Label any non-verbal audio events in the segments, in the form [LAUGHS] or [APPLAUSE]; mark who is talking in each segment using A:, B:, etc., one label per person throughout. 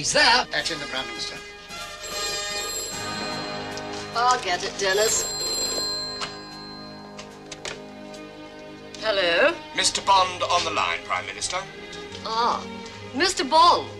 A: He's there.
B: That's in the Prime Minister.
C: I'll get it, Dennis. Hello?
D: Mr. Bond on the line, Prime Minister.
C: Ah, Mr. Bond.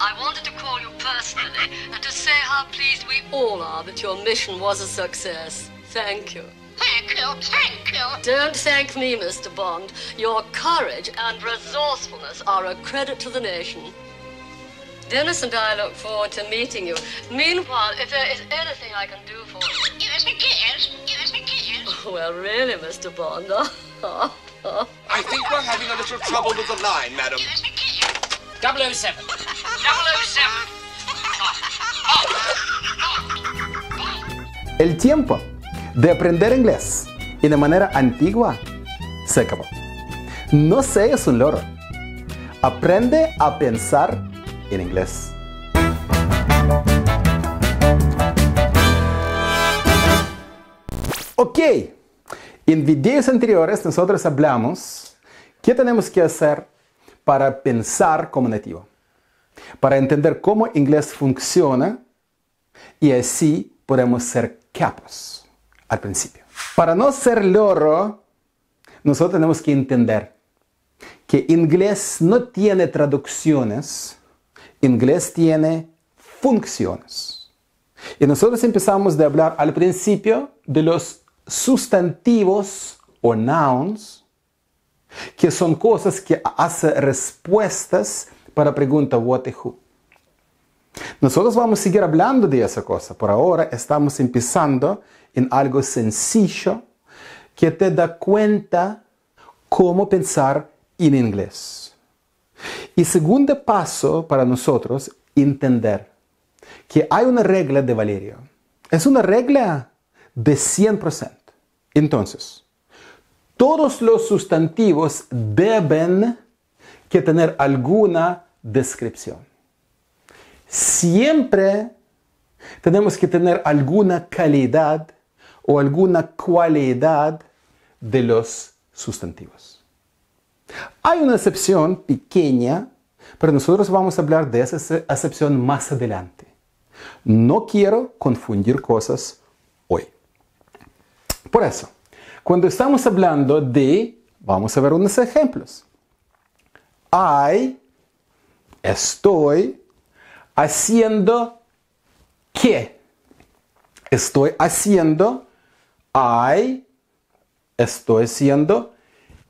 C: I wanted to call you personally and to say how pleased we all are that your mission was a success. Thank you.
E: Thank you, thank you.
C: Don't thank me, Mr. Bond. Your courage and resourcefulness are a credit to the nation. Dennis and I look forward to meeting you. Meanwhile, if there is anything I can do for you.
E: Yes, it is. Yes, it is.
C: Well, really, Mr. Bond. [LAUGHS]
D: I think we're having a little trouble with the line, madam.
E: Yes, it is.
A: 007.
E: 007.
F: El tiempo de aprender inglés y de manera antigua se acabó. No seas un loro. Aprende a pensar en inglés. Ok, en videos anteriores nosotros hablamos qué tenemos que hacer para pensar como nativo, para entender cómo inglés funciona y así podemos ser capos al principio. Para no ser loro, nosotros tenemos que entender que inglés no tiene traducciones, inglés tiene funciones. Y nosotros empezamos de hablar al principio de los sustantivos o nouns, que son cosas que hacen respuestas para pregunta what y who. Nosotros vamos a seguir hablando de esa cosa. Por ahora estamos empezando en algo sencillo que te da cuenta cómo pensar en inglés. Y segundo paso para nosotros, entender que hay una regla de Valerio. Es una regla de 100%. Entonces, todos los sustantivos deben que tener alguna descripción. Siempre tenemos que tener alguna calidad o alguna cualidad de los sustantivos. Hay una excepción pequeña, pero nosotros vamos a hablar de esa excepción más adelante. No quiero confundir cosas hoy. Por eso, cuando estamos hablando de, vamos a ver unos ejemplos. I, estoy haciendo qué? Estoy haciendo, I, estoy haciendo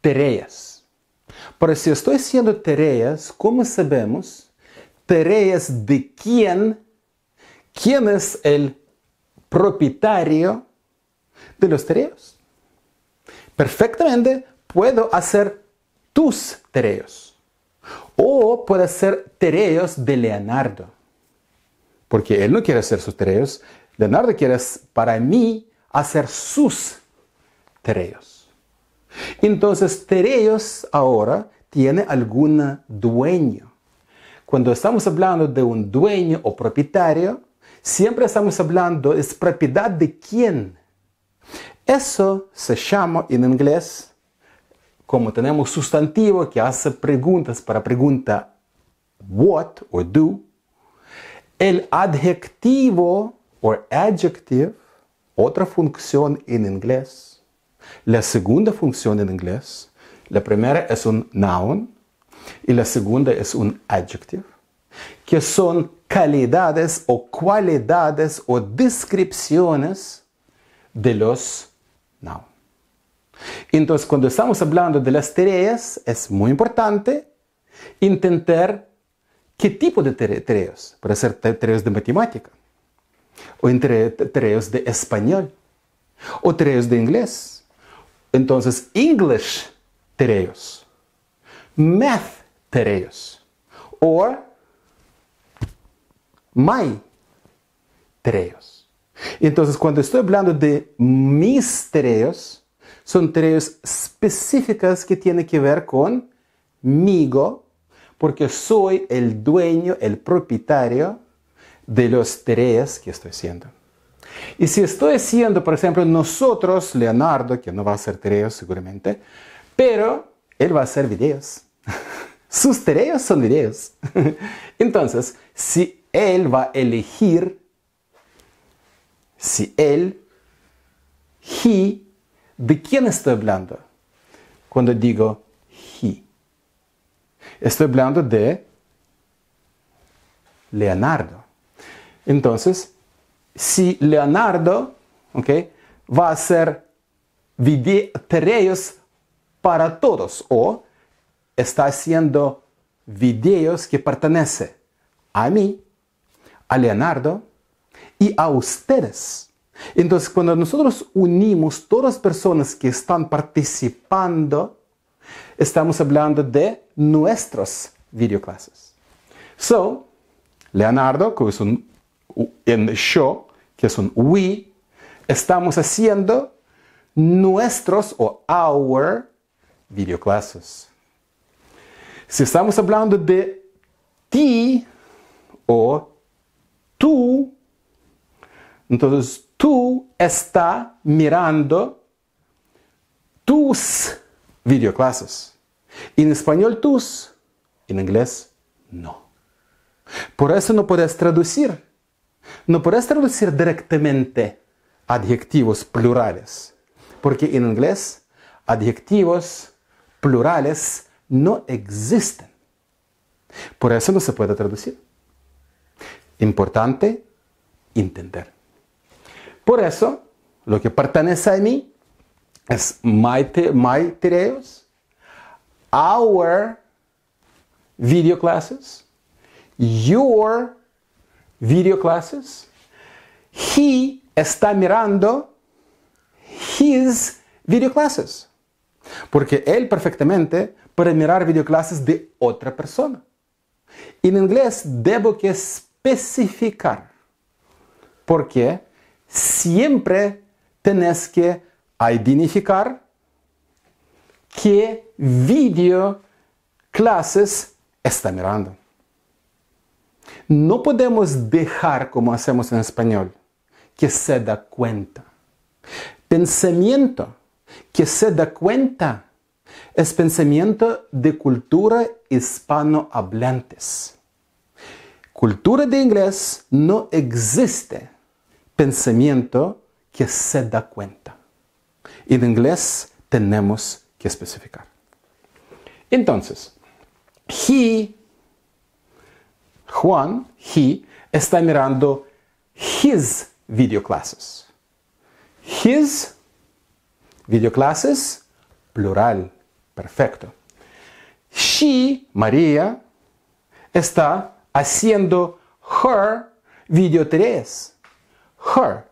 F: tareas. Pero si estoy haciendo tareas, ¿cómo sabemos? Tareas de quién, quién es el propietario de los tareas. Perfectamente puedo hacer tus tareas. O puedo hacer tareas de Leonardo. Porque él no quiere hacer sus tareas. Leonardo quiere para mí hacer sus tareas. Entonces, tareas ahora tiene algún dueño. Cuando estamos hablando de un dueño o propietario, siempre estamos hablando es propiedad de quién. Eso se llama en inglés, como tenemos sustantivo que hace preguntas para pregunta what o do, el adjetivo o adjective, otra función en inglés. La segunda función en inglés, la primera es un noun y la segunda es un adjective, que son calidades o cualidades o descripciones de los nouns. Entonces, cuando estamos hablando de las tareas, es muy importante intentar qué tipo de tareas. Puede ser tareas de matemática, o tareas de español, o tareas de inglés. Entonces, English tareas, math tareas, o my tareas. Entonces, cuando estoy hablando de mis tareas, son tareas específicas que tienen que ver conmigo, porque soy el dueño, el propietario de las tareas que estoy haciendo. Y si estoy haciendo, por ejemplo, nosotros, Leonardo, que no va a hacer tareas seguramente, pero él va a hacer videos. [LAUGHS] Sus tereos son videos. [LAUGHS] Entonces, si él va a elegir, si él, he, ¿de quién estoy hablando? Cuando digo he. Estoy hablando de Leonardo. Entonces, si Leonardo okay, va a hacer videos para todos o está haciendo videos que pertenecen a mí, a Leonardo y a ustedes. Entonces, cuando nosotros unimos todas las personas que están participando, estamos hablando de nuestras videoclases. So, Leonardo, que es un en show, que es un we, estamos haciendo nuestros o our videoclases. Si estamos hablando de ti o tú, entonces tú está mirando tus videoclases. En español tus, en inglés no. Por eso no puedes traducir. No puedes traducir directamente adjetivos plurales. Porque en inglés adjetivos plurales no existen. Por eso no se puede traducir. Importante entender. Por eso, lo que pertenece a mí es my, my our video classes, your video classes. He está mirando his video classes. Porque él perfectamente puede mirar videoclases de otra persona. En inglés debo que especificar. Porque siempre tenés que identificar qué video clases está mirando. No podemos dejar, como hacemos en español, que se da cuenta. Pensamiento que se da cuenta es pensamiento de cultura hispanohablantes. Cultura de inglés no existe pensamiento que se da cuenta. En inglés tenemos que especificar. Entonces, he, Juan, he, está mirando his video classes. His video classes, plural, perfecto. She, María, está haciendo her videotareas. Her.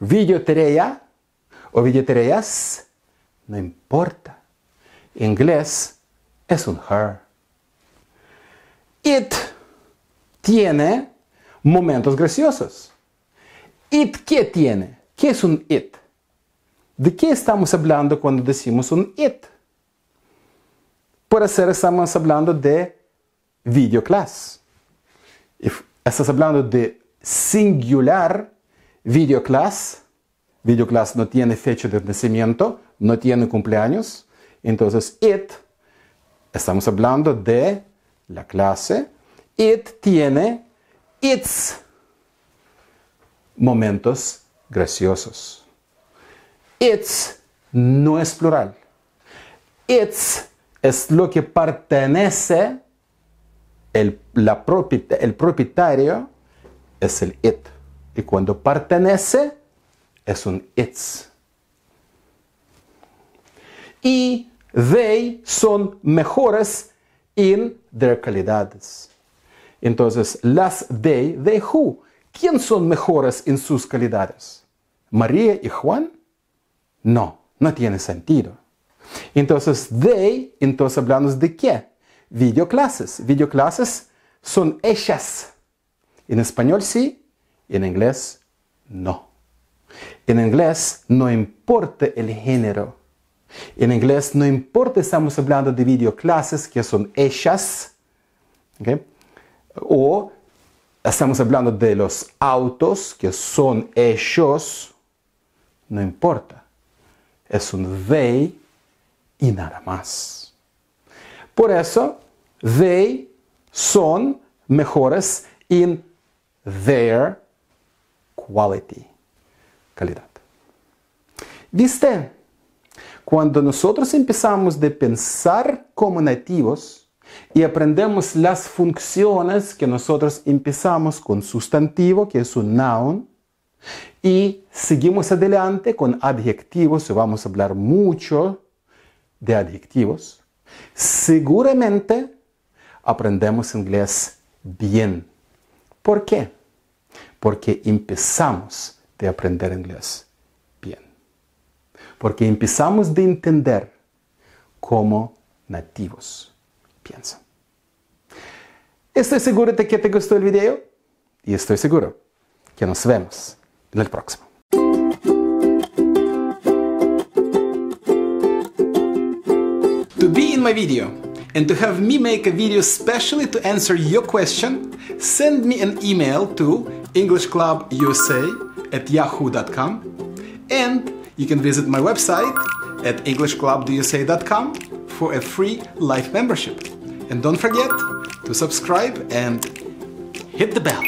F: Videotarea o videotareas, no importa. Inglés es un her. It tiene momentos graciosos. ¿It qué tiene? ¿Qué es un it? ¿De qué estamos hablando cuando decimos un it? Por ser estamos hablando de videoclass. Estás hablando de singular videoclass. Videoclass no tiene fecha de nacimiento, no tiene cumpleaños. Entonces, it, estamos hablando de la clase. It tiene its momentos graciosos. It's no es plural. It's es lo que pertenece, el, la el propietario es el it. Y cuando pertenece, es un it's. Y they son mejores en their calidades. Entonces, las they, they who, ¿quién son mejores en sus calidades? ¿María y Juan? No, no tiene sentido. Entonces, they, entonces hablamos de qué? Videoclases. Videoclases son ellas. En español sí, en inglés no. En inglés no importa el género. En inglés no importa, estamos hablando de videoclases que son ellas. O estamos hablando de los autos que son ellos. No importa. Es un they y nada más. Por eso, they son mejores in their quality, calidad. ¿Viste? Cuando nosotros empezamos de pensar como nativos y aprendemos las funciones que nosotros empezamos con sustantivo, que es un noun, y seguimos adelante con adjetivos, y vamos a hablar mucho de adjetivos, seguramente aprendemos inglés bien. ¿Por qué? Porque empezamos de aprender inglés. Porque empezamos de entender cómo nativos piensan. Estoy seguro de que te gustó el video y estoy seguro que nos vemos en el próximo. To be in my video and to have me make a video specially to answer your question, send me an email to englishclubusa at yahoo.com and you can visit my website at englishclubusa.com for a free life membership. And don't forget to subscribe and hit the bell.